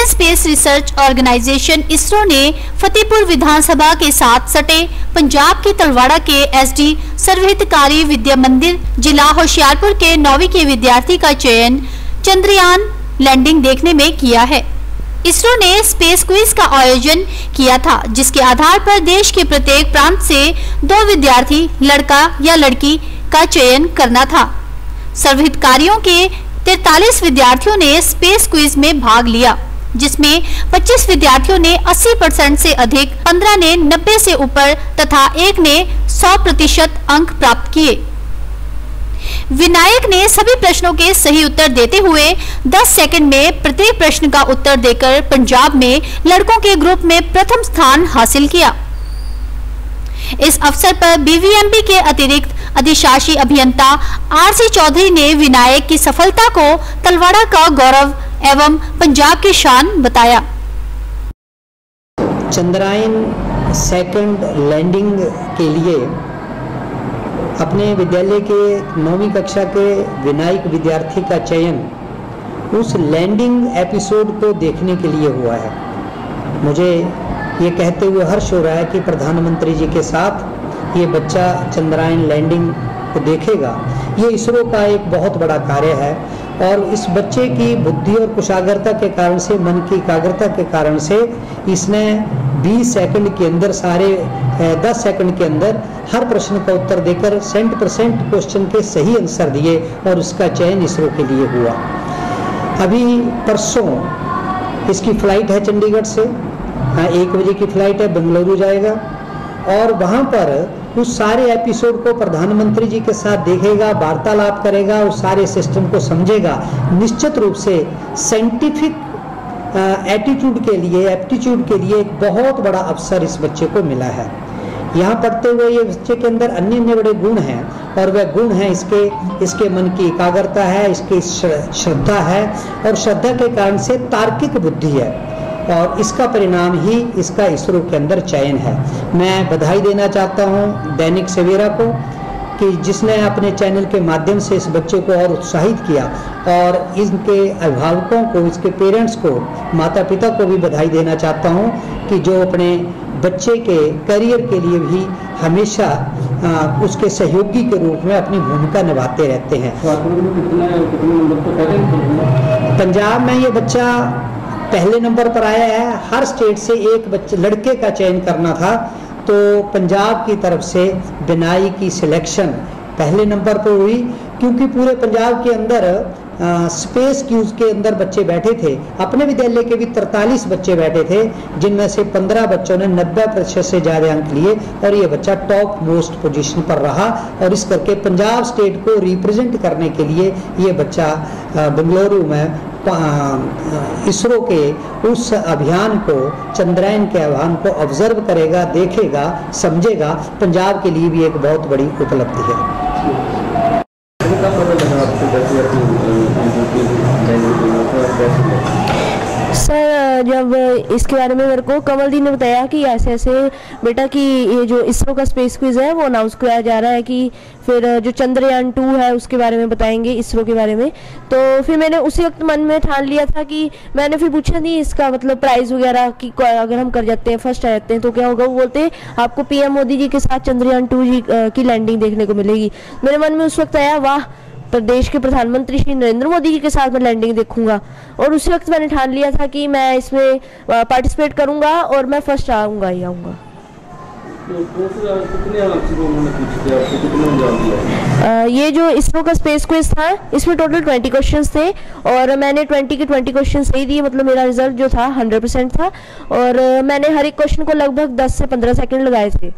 Indian space research organisation ISRO ने फतेहपुर विधानसभा के साथ सटे पंजाब के तलवाड़ा के एसडी सर्वहितकारी विद्या मंदिर, जिला होशियारपुर के नौवीं के विद्यार्थी का चयन चंद्रयान लैंडिंग देखने में किया है। इसरो ने स्पेस क्विज का आयोजन किया था, जिसके आधार पर देश के प्रत्येक प्रांत से दो विद्यार्थी, लड़का या लड़की, का चयन करना था। सर्वहितकारियों के 43 विद्यार्थियों ने स्पेस क्विज में भाग लिया। जिसमें 25 विद्यार्थियों ने 80 परसेंट से अधिक 15 ने 90 से ऊपर तथा एक ने 100 प्रतिशत अंक प्राप्त किए। विनायक ने सभी प्रश्नों के सही उत्तर देते हुए 10 सेकंड में प्रत्येक प्रश्न का उत्तर देकर पंजाब में लड़कों के ग्रुप में प्रथम स्थान हासिल किया। इस अवसर पर बीवीएमबी के अतिरिक्त अधिशासी अभियंता आरसी चौधरी ने विनायक की सफलता को तलवाड़ा का गौरव एवं पंजाब की शान बताया। चंद्रायन सेकंड लैंडिंग के लिए अपने विद्यालय के नौवीं कक्षा के विनायक विद्यार्थी का चयन उस लैंडिंग एपिसोड को देखने के लिए हुआ है। मुझे ये कहते हुए हर्ष हो रहा है कि प्रधानमंत्री जी के साथ ये बच्चा चंद्रायन लैंडिंग को देखेगा। ये इसरो का एक बहुत बड़ा कार्य है। और इस बच्चे की बुद्धि और कुशाग्रता के कारण से, मन की एकाग्रता के कारण से इसने 20 सेकंड के अंदर सारे 10 सेकंड के अंदर हर प्रश्न का उत्तर देकर सेंट परसेंट क्वेश्चन के सही आंसर दिए और उसका चयन इसरो के लिए हुआ। अभी परसों इसकी फ़्लाइट है चंडीगढ़ से हाँ एक बजे की फ़्लाइट है, बेंगलुरु जाएगा और वहाँ पर उस सारे एपिसोड को प्रधानमंत्री जी के साथ देखेगा, वार्तालाप करेगा, उस सारे सिस्टम को समझेगा। निश्चित रूप से साइंटिफिक एटीट्यूड के लिए एप्टीट्यूड के लिए एक बहुत बड़ा अवसर इस बच्चे को मिला है। यहाँ पढ़ते हुए ये बच्चे के अंदर अन्य अन्य बड़े गुण हैं और वह गुण है इसके इसके मन की एकाग्रता है, इसकी श्रद्धा है और श्रद्धा के कारण से तार्किक बुद्धि है। और इसका परिणाम ही इसका इसरो के अंदर चयन है। मैं बधाई देना चाहता हूँ दैनिक सवेरा को कि जिसने अपने चैनल के माध्यम से इस बच्चे को और उत्साहित किया और इनके अभिभावकों को इसके पेरेंट्स को माता पिता को भी बधाई देना चाहता हूँ कि जो अपने बच्चे के करियर के लिए भी हमेशा आ, उसके सहयोगी के रूप में अपनी भूमिका निभाते रहते हैं। पंजाब में ये बच्चा पहले नंबर पर आया है हर स्टेट से एक बच्चे लड़के का चयन करना था। तो पंजाब की तरफ़ से बिनाई की सिलेक्शन पहले नंबर पर हुई क्योंकि पूरे पंजाब के अंदर आ, स्पेस क्यूज के अंदर बच्चे बैठे थे। अपने विद्यालय के भी तरतालीस बच्चे बैठे थे जिनमें से पंद्रह बच्चों ने नब्बे प्रतिशत से ज़्यादा अंक लिए और ये बच्चा टॉप मोस्ट पोजीशन पर रहा और इस करके पंजाब स्टेट को रिप्रेजेंट करने के लिए ये बच्चा बेंगलुरु में इसरो के उस अभियान को, चंद्रयान के अभियान को ऑब्ज़र्व करेगा, देखेगा, समझेगा, पंजाब के लिए भी एक बहुत बड़ी उपलब्धि है। इसके बारे में मेरे को कमल दी ने बताया कि ऐसे ऐसे बेटा कि ये जो इसरो का स्पेस क्विज है, वो अनाउंस किया जा रहा है कि फिर जो चंद्रयान टू है, उसके बारे में बताएँगे, इसरो के बारे में। तो फिर मैंने उसी वक्त मन में ठान लिया था कि मैंने फिर पूछा, नहीं, इसका मतलब प्राइस वगैरह कि अगर हम कर जाते हैं फ़र्स्ट आ जाते हैं तो क्या होगा? वो बोलते, आपको पीएम मोदी जी के साथ चंद्रयान टू जी की लैंडिंग देखने को मिलेगी। मेरे मन में उस वक्त आया, वाह प्रदेश के प्रधानमंत्री श्री नरेंद्र मोदी जी के साथ मैं लैंडिंग देखूँगा। और उसी वक्त मैंने ठान लिया था कि मैं इसमें पार्टिसिपेट करूँगा और मैं फ़र्स्ट आऊँगा, ही आऊँगा। ये जो इसरो का स्पेस क्विज था, इसमें टोटल ट्वेंटी क्वेश्चंस थे और मैंने ट्वेंटी के ट्वेंटी क्वेश्चन सही दिए मतलब मेरा रिज़ल्ट जो था हंड्रेड परसेंट था। और मैंने हर एक क्वेश्चन को लगभग दस से पंद्रह सेकंड लगाए थे।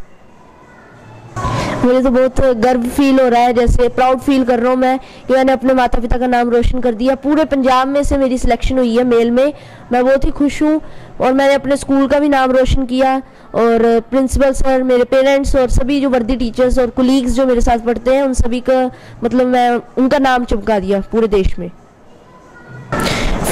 मुझे तो बहुत गर्व फील हो रहा है, जैसे प्राउड फील कर रहा हूँ मैं कि मैंने अपने माता पिता का नाम रोशन कर दिया। पूरे पंजाब में से मेरी सिलेक्शन हुई है मेल में। मैं बहुत ही खुश हूँ और मैंने अपने स्कूल का भी नाम रोशन किया और प्रिंसिपल सर मेरे पेरेंट्स और सभी जो वर्दी टीचर्स और कुलीग्स जो मेरे साथ पढ़ते हैं, उन सभी का मतलब मैं उनका नाम चमका दिया पूरे देश में।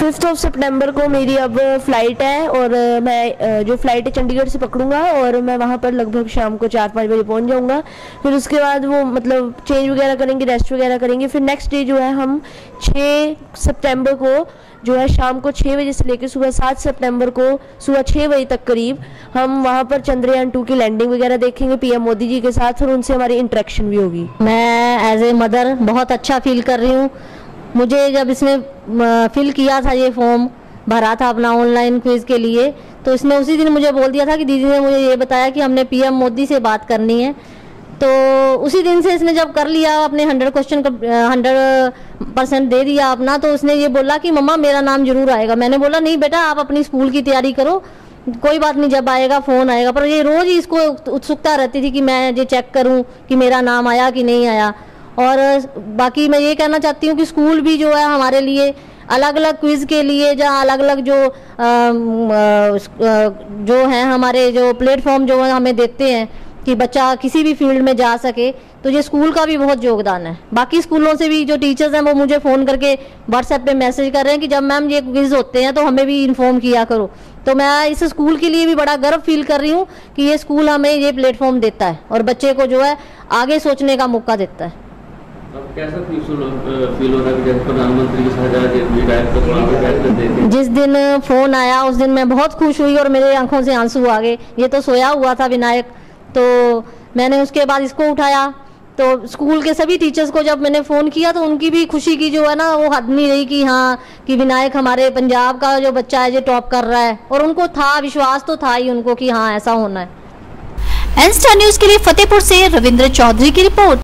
फिफ्थ ऑफ़ सितंबर को मेरी अब फ़्लाइट है और मैं जो फ़्लाइट है चंडीगढ़ से पकड़ूँगा और मैं वहाँ पर लगभग शाम को चार पाँच बजे पहुँच जाऊँगा। फिर उसके बाद वो मतलब चेंज वगैरह करेंगे रेस्ट वगैरह करेंगे। फिर नेक्स्ट डे जो है हम छः सितंबर को जो है शाम को छः बजे से लेकर सुबह सात सितंबर को सुबह छः बजे तक करीब हम वहाँ पर चंद्रयान टू की लैंडिंग वगैरह देखेंगे। पीएम मोदी जी के साथ और उनसे हमारी इंटरेक्शन भी होगी। मैं एज ए मदर बहुत अच्छा फील कर रही हूँ। मुझे जब इसमें फिल किया था ये फॉर्म भरा था अपना ऑनलाइन क्विज के लिए तो इसने उसी दिन मुझे बोल दिया था कि दीदी ने मुझे ये बताया कि हमने पीएम मोदी से बात करनी है। तो उसी दिन से इसने जब कर लिया, अपने हंड्रेड क्वेश्चन का हंड्रेड परसेंट दे दिया अपना तो उसने ये बोला कि मम्मा मेरा नाम ज़रूर आएगा। मैंने बोला, नहीं बेटा, आप अपनी स्कूल की तैयारी करो, कोई बात नहीं, जब आएगा फ़ोन आएगा। पर ये रोज़ ही इसको उत्सुकता रहती थी कि मैं ये चेक करूँ कि मेरा नाम आया कि नहीं आया। और बाकी मैं ये कहना चाहती हूँ कि स्कूल भी जो है हमारे लिए अलग अलग क्विज़ के लिए जहाँ अलग अलग जो आ, जो हैं हमारे जो प्लेटफॉर्म जो है हमें देते हैं कि बच्चा किसी भी फ़ील्ड में जा सके तो ये स्कूल का भी बहुत योगदान है। बाकी स्कूलों से भी जो टीचर्स हैं वो मुझे फ़ोन करके व्हाट्सएप पे मैसेज कर रहे हैं कि जब मैम ये क्विज होते हैं तो हमें भी इन्फॉर्म किया करो। तो मैं इस स्कूल के लिए भी बड़ा गर्व फील कर रही हूँ कि ये स्कूल हमें ये प्लेटफॉर्म देता है और बच्चे को जो है आगे सोचने का मौका देता है। जिस दिन फ़ोन आया उस दिन मैं बहुत खुश हुई और मेरे आँखों से आँसू आ गए। ये तो सोया हुआ था विनायक। तो मैंने उसके बाद इसको उठाया। तो स्कूल के सभी टीचर्स को जब मैंने फ़ोन किया तो उनकी भी खुशी की जो है ना वो हद नहीं रही कि हाँ कि विनायक हमारे पंजाब का जो बच्चा है जो टॉप कर रहा है। और उनको था विश्वास तो था ही उनको कि हाँ ऐसा होना है। एन न्यूज़ के लिए फतेहपुर से रविंद्र चौधरी की रिपोर्ट।